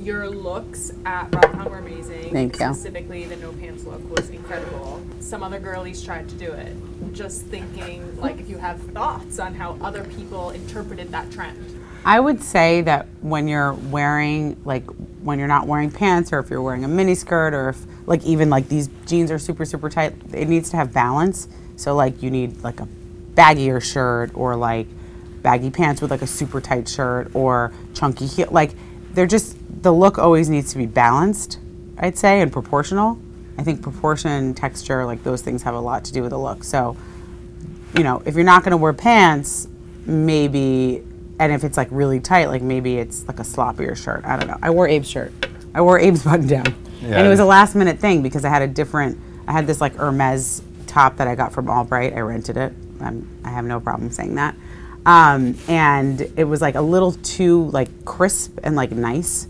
Your looks at BravoCon were amazing. Thank you. Specifically, the no pants look was incredible. Some other girlies tried to do it. Just thinking, like, if you have thoughts on how other people interpreted that trend. I would say that when you're wearing like when you're not wearing pants or if you're wearing a mini skirt or if like even like these jeans are super super tight, it needs to have balance. So like you need like a baggier shirt or like baggy pants with like a super tight shirt or chunky heel. Like they're just the look always needs to be balanced. I'd say and proportional. I think proportion, texture, like those things have a lot to do with the look. So you know, if you're not going to wear pants, maybe, and if it's like really tight, like maybe it's like a sloppier shirt. I don't know. I wore Abe's shirt. I wore Abe's button down. Yeah. And it was a last minute thing because I had a different, I had this like Hermes top that I got from Albright. I rented it. I'm, I have no problem saying that. Um, and it was like a little too like crisp and like nice.